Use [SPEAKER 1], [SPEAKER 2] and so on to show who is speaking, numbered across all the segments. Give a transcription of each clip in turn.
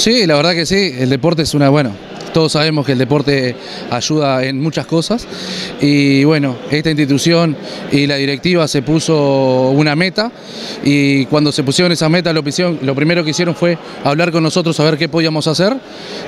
[SPEAKER 1] Sí, la verdad que sí, el deporte es una, bueno, todos sabemos que el deporte ayuda en muchas cosas. Y bueno, esta institución y la directiva se puso una meta y cuando se pusieron esa meta lo, lo primero que hicieron fue hablar con nosotros a ver qué podíamos hacer.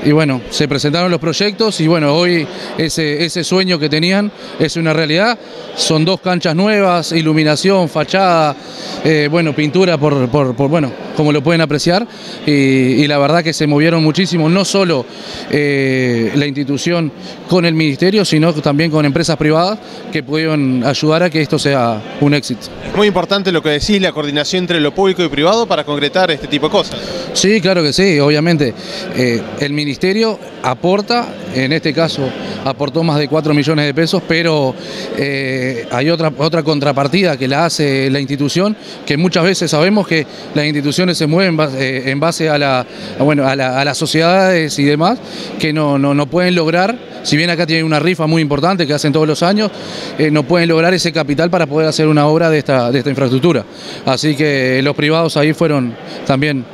[SPEAKER 1] Y bueno, se presentaron los proyectos y bueno, hoy ese, ese sueño que tenían es una realidad, son dos canchas nuevas, iluminación, fachada, eh, bueno, pintura por, bueno, como lo pueden apreciar. Y, la verdad que se movieron muchísimo, no solo eh, eh, la institución con el ministerio, sino también con empresas privadas que pudieron ayudar a que esto sea un éxito.
[SPEAKER 2] Es muy importante lo que decís, la coordinación entre lo público y privado para concretar este tipo de cosas.
[SPEAKER 1] Sí, claro que sí, obviamente. Eh, el ministerio aporta, en este caso aportó más de 4 millones de pesos, pero eh, hay otra, otra contrapartida que la hace la institución, que muchas veces sabemos que las instituciones se mueven en base a, la, bueno, a, las sociedades y demás, que no, no, pueden lograr, si bien acá tienen una rifa muy importante que hacen todos los años, eh, no pueden lograr ese capital para poder hacer una obra de esta, de esta infraestructura. Así que los privados ahí fueron también,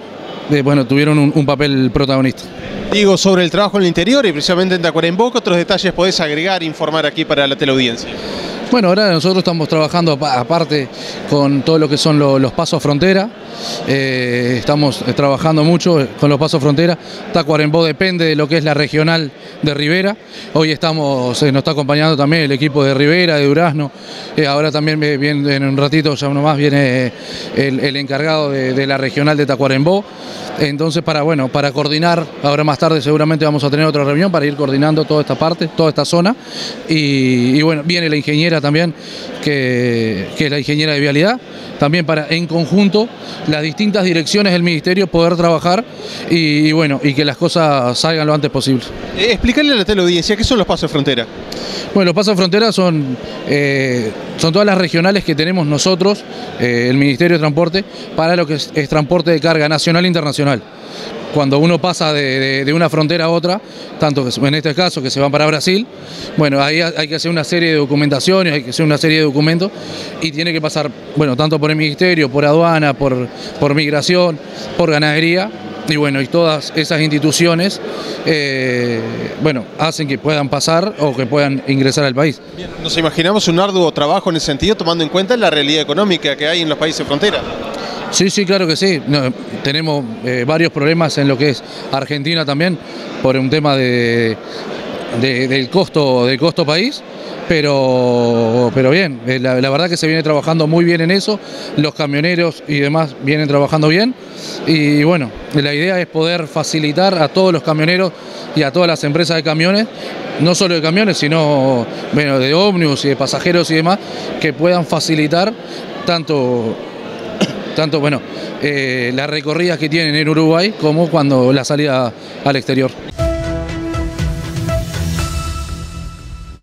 [SPEAKER 1] eh, bueno, tuvieron un, papel protagonista.
[SPEAKER 2] Digo, sobre el trabajo en el interior y precisamente en Tacuarembó, ¿qué otros detalles podés agregar informar aquí para la teleaudiencia?
[SPEAKER 1] Bueno, ahora nosotros estamos trabajando aparte con todo lo que son los pasos frontera, eh, estamos trabajando mucho con los pasos frontera, Tacuarembó depende de lo que es la regional de Rivera, hoy estamos, eh, nos está acompañando también el equipo de Rivera, de Durazno, eh, ahora también viene, en un ratito ya uno más viene el, encargado de, la regional de Tacuarembó, entonces para, bueno, para coordinar, ahora más tarde seguramente vamos a tener otra reunión para ir coordinando toda esta parte, toda esta zona. Y bueno, viene la ingeniera también, que, es la ingeniera de vialidad, también para en conjunto las distintas direcciones del ministerio poder trabajar y, bueno, y que las cosas salgan lo antes posible.
[SPEAKER 2] Eh, explicarle a la teleaudiencia, ¿qué son los pasos de frontera?
[SPEAKER 1] Bueno, los pasos de frontera son, eh, son todas las regionales que tenemos nosotros, eh, el Ministerio de Transporte, para lo que es transporte de carga nacional e internacional cuando uno pasa de, una frontera a otra, tanto en este caso que se van para Brasil, bueno, ahí hay que hacer una serie de documentaciones, hay que hacer una serie de documentos y tiene que pasar, bueno, tanto por el ministerio, por aduana, por, por migración, por ganadería y bueno, y todas esas instituciones, eh, bueno, hacen que puedan pasar o que puedan ingresar al país.
[SPEAKER 2] nos imaginamos un arduo trabajo en ese sentido, tomando en cuenta la realidad económica que hay en los países de frontera.
[SPEAKER 1] Sí, sí, claro que sí. tenemos eh, varios problemas en lo que es Argentina también, por un tema de, del costo del costo país, pero, pero bien, eh, la, verdad que se viene trabajando muy bien en eso, los camioneros y demás vienen trabajando bien y bueno, la idea es poder facilitar a todos los camioneros y a todas las empresas de camiones, no solo de camiones, sino de ómnibus y de pasajeros y demás, que puedan facilitar tanto tanto bueno, eh, las recorridas que tienen en Uruguay como cuando la salida al exterior.